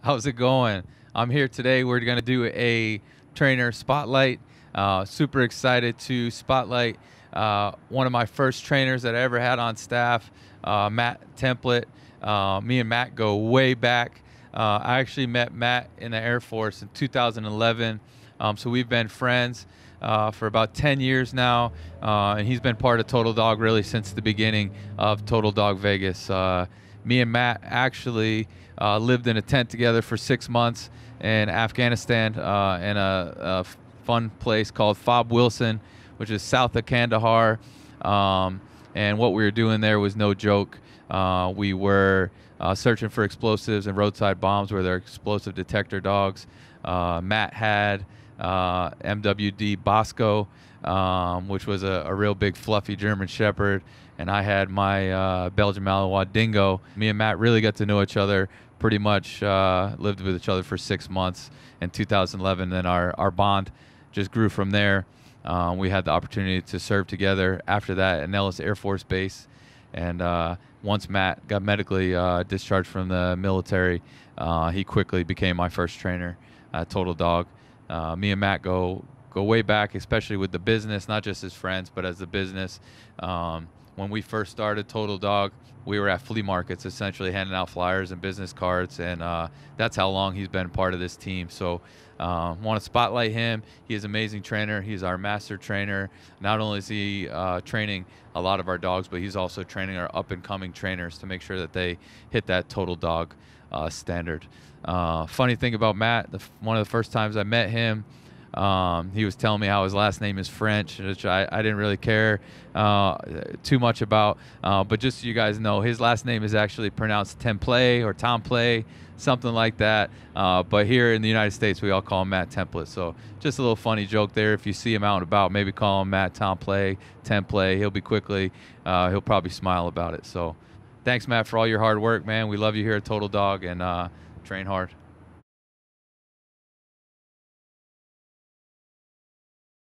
How's it going? I'm here today. We're going to do a trainer spotlight. Uh, super excited to spotlight uh, one of my first trainers that I ever had on staff, uh, Matt Templet. Uh, me and Matt go way back. Uh, I actually met Matt in the Air Force in 2011. Um, so we've been friends uh, for about 10 years now, and he's been part of Total Dog really since the beginning of Total Dog Vegas me and Matt actually uh, lived in a tent together for six months in Afghanistan uh, in a, a, fun place called FOB Wilson, which is south of Kandahar. Um, and what we were doing there was no joke. Uh, we were uh, searching for explosives and roadside bombs where they're explosive detector dogs. Uh, Matt had uh, MWD Basco, um, which was a, a, real big fluffy German Shepherd, and I had my uh, Belgian Malinois Dingo. Me and Matt really got to know each other. Pretty much uh, lived with each other for six months in 2011. Then our our bond just grew from there. Um, we had the opportunity to serve together after that at Nellis Air Force Base, and uh, once Matt got medically uh, discharged from the military, uh, he quickly became my first trainer at Total Dog. Uh, me and Matt go go way back, especially with the business, not just as friends, but as the business. Um, when we first started Total Dog, we were at flea markets, essentially handing out flyers and business cards, and uh, that's how long he's been part of this team. So, uh, want to spotlight him. He is an amazing trainer. He's our master trainer. Not only is he uh, training a lot of our dogs, but he's also training our up and coming trainers to make sure that they hit that Total Dog uh, standard. Uh, funny thing about Matt, the, one of the first times I met him, um, he was telling me how his last name is French, which I, I didn't really care uh, too much about. Uh, but just so you guys know, his last name is actually pronounced Temple or Temple, something like that. Uh, but here in the United States, we all call him Matt Templet. So just a little funny joke there. If you see him out and about, maybe call him Matt Temple, Temple. He'll be quickly, uh, he'll probably smile about it. So thanks, Matt, for all your hard work, man. We love you here at Total Dog and uh, train hard.